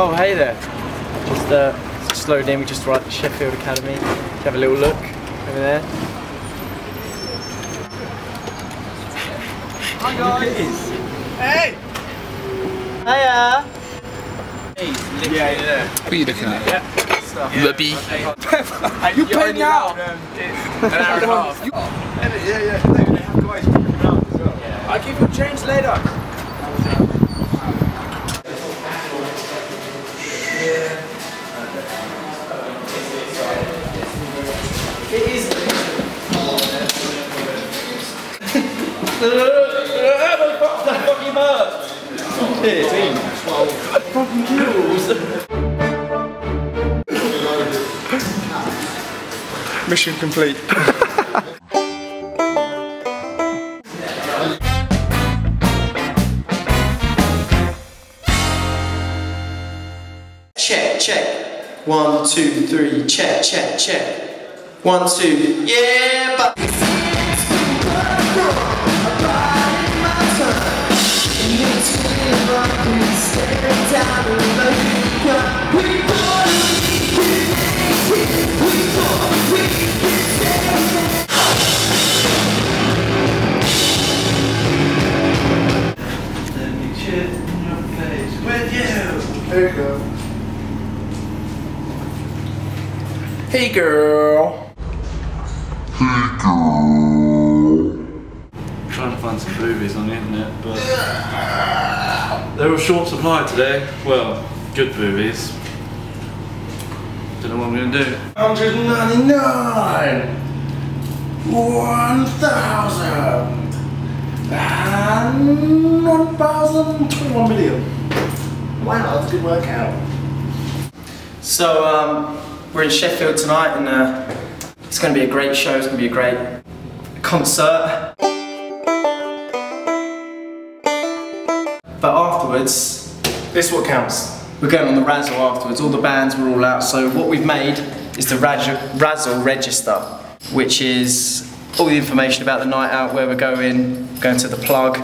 Oh, hey there. Just uh, slowed in. We just arrived at Sheffield Academy. Let's have a little look over there. Hi guys. Hey. Hiya. Yeah, yeah. What are you looking at? Yeah. Rubby. you pay me out. An hour and a half. Yeah, yeah. I'll give you change later. It is. That fucking. Fucking kills. Mission complete. One, two, three. Check, check, check. One, two. Yeah, but. There you go. Hey girl. Hey girl. trying to find some movies on the internet, but they're a short supply today. Well, good movies. Don't know what I'm gonna do. 199 1,000 and 1,021 million. Wow, that's a good workout. So um, we're in Sheffield tonight, and uh, it's going to be a great show. It's going to be a great concert. But afterwards, This is what counts. we're going on the Razzle afterwards. All the bands were all out. So what we've made is the Razzle, Razzle Register, which is all the information about the night out, where we're going, going to the plug,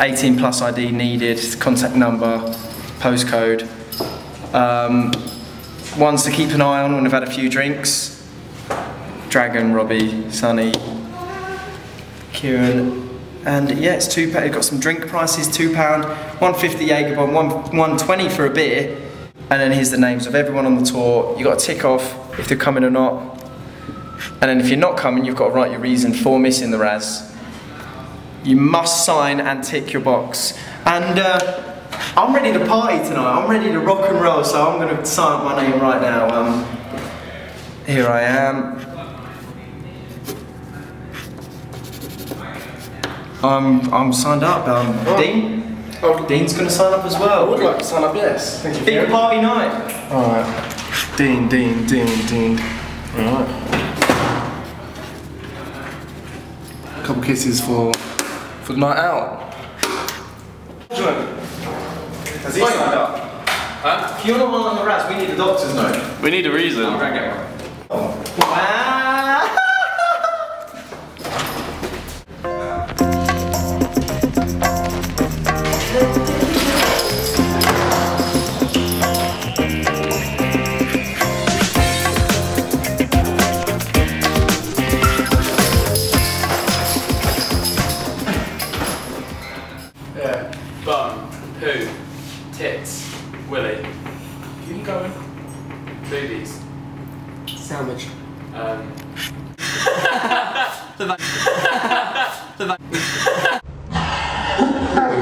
18 plus ID needed, contact number, postcode. Um, ones to keep an eye on when we've had a few drinks. Dragon, Robbie, Sunny, Kieran, and yeah, it's two pound. Got some drink prices: two pound, one fifty Jaeger bomb, one one twenty for a beer. And then here's the names of everyone on the tour. You've got to tick off if they're coming or not. And then if you're not coming, you've got to write your reason for missing the Raz. You must sign and tick your box. And uh, I'm ready to party tonight. I'm ready to rock and roll. So I'm going to sign up my name right now. Um, here I am. I'm I'm signed up. Um, Dean. Oh. Dean's going to sign up as well. I would like to sign up, yes. Thank you. Big party night. Alright. Dean, Dean, Dean, Dean. Alright. Couple kisses for for the night out. Has he signed up? Huh? If you're not one on the rats, we need a doctor's note. We need a reason. i'm Wow. Yeah. Bum. Who? tits, Willie. Keep going. Boobies. Sandwich. Um. the